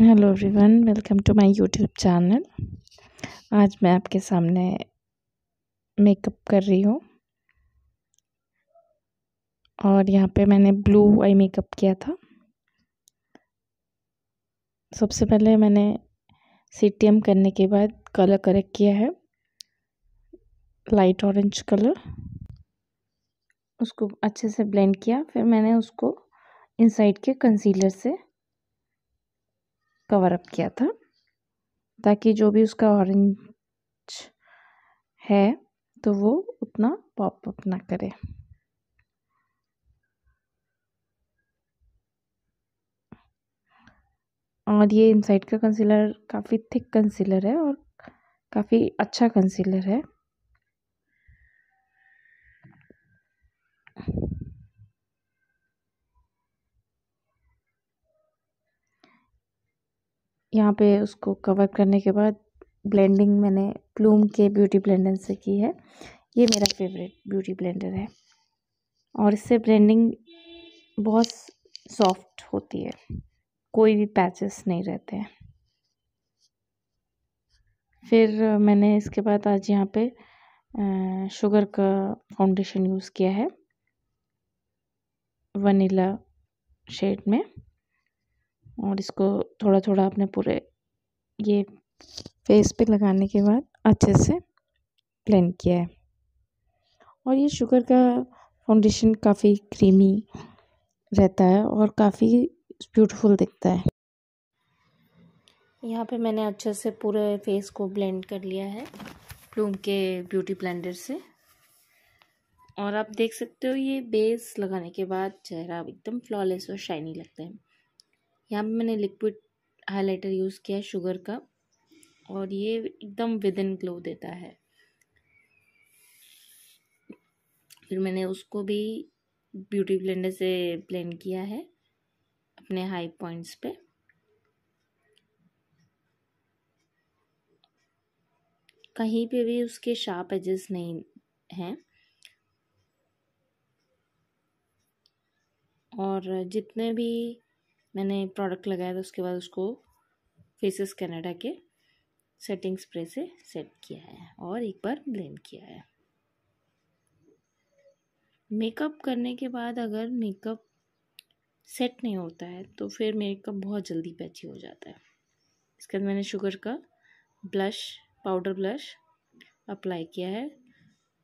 Hello everyone, welcome to my YouTube channel. आज मैं आपके सामने मेकअप कर रही हूँ। और यहाँ पे मैंने ब्लू आई मेकअप किया था। सबसे पहले मैंने सीटीएम करने के बाद कलर करेक्ट किया है। Light orange colour. उसको अच्छे से ब्लेंड किया, फिर मैंने उसको इनसाइड के कंसीलर से कवर अप किया था, ताकि जो भी उसका ऑरेंज है तो वो उतना पॉप अप ना करे। और ये इनसाइड का कंसीलर काफ़ी थिक कंसीलर है और काफ़ी अच्छा कंसीलर है। यहाँ पे उसको कवर करने के बाद ब्लेंडिंग मैंने प्लूम के ब्यूटी ब्लेंडर से की है। ये मेरा फेवरेट ब्यूटी ब्लेंडर है। और इससे ब्लेंडिंग बहुत सॉफ्ट होती है। कोई भी पैचेस नहीं रहते हैं। फिर मैंने इसके बाद आज यहाँ पे शुगर का फाउंडेशन यूज़ किया है। वनीला शेड में। और इसको थोड़ा थोड़ा अपने पूरे ये फेस पे लगाने के बाद अच्छे से ब्लेंड किया है। और ये शुगर का फाउंडेशन काफ़ी क्रीमी रहता है और काफ़ी ब्यूटीफुल दिखता है। यहाँ पे मैंने अच्छे से पूरे फेस को ब्लेंड कर लिया है प्लूम के ब्यूटी ब्लेंडर से। और आप देख सकते हो ये बेस लगाने के बाद चेहरा एकदम फ्लॉलेस और शाइनी लगता है। यहाँ पे मैंने लिक्विड हाइलाइटर यूज़ किया है शुगर का और ये एकदम विद इन ग्लो देता है। फिर मैंने उसको भी ब्यूटी ब्लेंडर से ब्लेंड किया है अपने हाई पॉइंट्स पे। कहीं पे भी उसके शार्प एजेस नहीं हैं। और जितने भी मैंने प्रोडक्ट लगाया था, उसके बाद उसको फेसेस कनाडा के सेटिंग स्प्रे से सेट किया है और एक बार ब्लेंड किया है। मेकअप करने के बाद अगर मेकअप सेट नहीं होता है तो फिर मेकअप बहुत जल्दी पैची हो जाता है। इसके बाद मैंने शुगर का ब्लश पाउडर ब्लश अप्लाई किया है,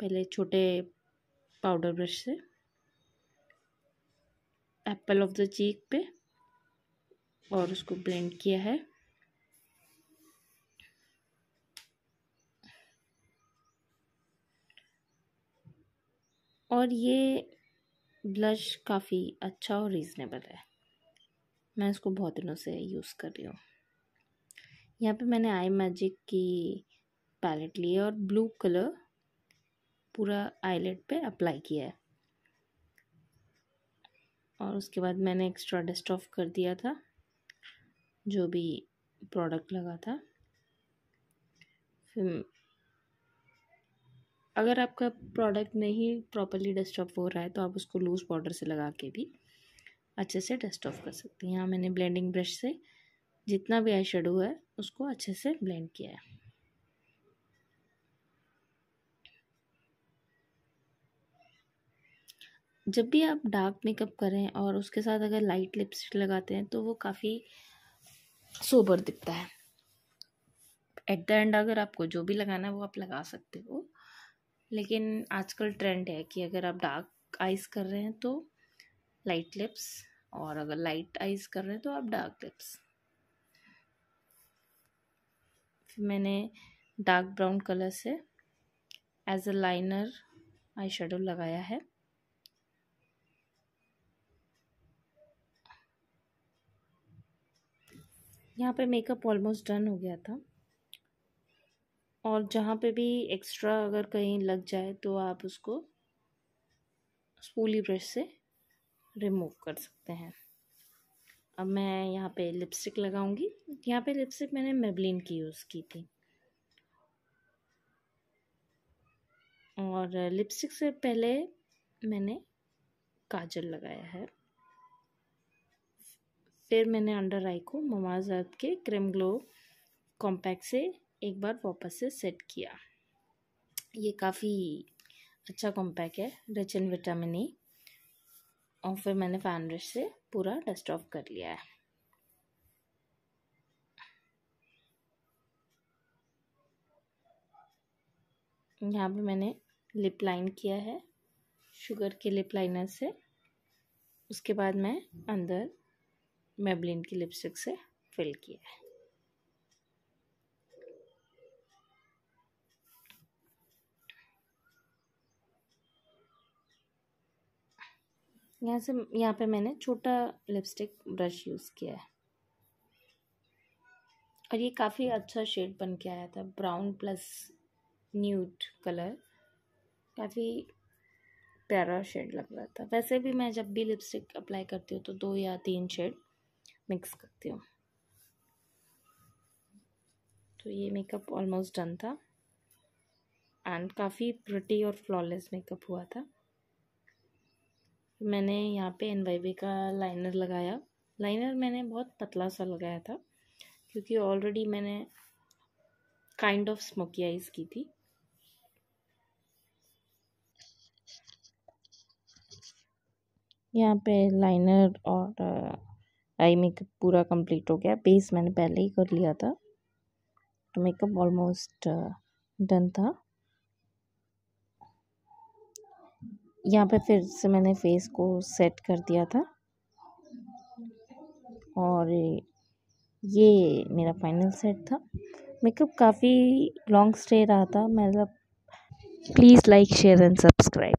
पहले छोटे पाउडर ब्रश से। एप्पल ऑफ़ द चीक पे और उसको ब्लेंड किया है। और ये ब्लश काफ़ी अच्छा और रीज़नेबल है। मैं इसको बहुत दिनों से यूज़ कर रही हूँ। यहाँ पे मैंने आई मैजिक की पैलेट ली है और ब्लू कलर पूरा आईलेट पे अप्लाई किया है। और उसके बाद मैंने एक्स्ट्रा डस्ट ऑफ़ कर दिया था। जो भी प्रोडक्ट लगा था। फिर अगर आपका प्रोडक्ट नहीं प्रॉपरली डस्ट ऑफ़ हो रहा है तो आप उसको लूज़ पाउडर से लगा के भी अच्छे से डस्ट ऑफ़ कर सकते हैं। यहाँ मैंने ब्लेंडिंग ब्रश से जितना भी आई शेडो है, उसको अच्छे से ब्लेंड किया है। जब भी आप डार्क मेकअप करें और उसके साथ अगर लाइट लिपस्टिक लगाते हैं तो वो काफ़ी सोबर दिखता है। एट द एंड अगर आपको जो भी लगाना है वो आप लगा सकते हो। लेकिन आजकल ट्रेंड है कि अगर आप डार्क आइज़ कर रहे हैं तो लाइट लिप्स और अगर लाइट आइज़ कर रहे हैं तो आप डार्क लिप्स फिर मैंने डार्क ब्राउन कलर से as a liner eye shadow लगाया है। यहाँ पे मेकअप ऑलमोस्ट डन हो गया था। और जहाँ पे भी एक्स्ट्रा अगर कहीं लग जाए तो आप उसको स्पूली ब्रश से रिमूव कर सकते हैं। अब मैं यहाँ पे लिपस्टिक लगाऊँगी। यहाँ पे लिपस्टिक मैंने मेबलिन की यूज़ की थी। और लिपस्टिक से पहले मैंने काजल लगाया है। फिर मैंने अंडर आई को ममाज अर्थ के क्रीम ग्लो कॉम्पैक्ट से एक बार वापस से सेट किया। ये काफ़ी अच्छा कॉम्पैक्ट है रिच इन विटामिन ई और फिर मैंने फ़ैन ब्रश से पूरा डस्ट ऑफ़ कर लिया है। यहाँ पे मैंने लिप लाइन किया है शुगर के लिप लाइनर से। उसके बाद मैं अंदर मेबलिन की लिपस्टिक से फिल किया है। यहाँ से, यहाँ पे मैंने छोटा लिपस्टिक ब्रश यूज़ किया है। और ये काफ़ी अच्छा शेड बन के आया था, ब्राउन प्लस न्यूट कलर। काफ़ी प्यारा शेड लग रहा था। वैसे भी मैं जब भी लिपस्टिक अप्लाई करती हूँ तो दो या तीन शेड मिक्स करती हूँ। तो ये मेकअप ऑलमोस्ट डन था। एंड काफ़ी प्रटी और फ्लॉलेस मेकअप हुआ था। मैंने यहाँ पे एन का लाइनर लगाया। लाइनर मैंने बहुत पतला सा लगाया था, क्योंकि ऑलरेडी मैंने काइंड ऑफ़ स्मोकी आइज़ की थी। यहाँ पे लाइनर और आई मेकअप पूरा कंप्लीट हो गया। बेस मैंने पहले ही कर लिया था। तो मेकअप ऑलमोस्ट डन था। यहाँ पे फिर से मैंने फेस को सेट कर दिया था। और ये मेरा फाइनल सेट था। मेकअप काफ़ी लॉन्ग स्टे रहा था। मतलब please like, share and subscribe.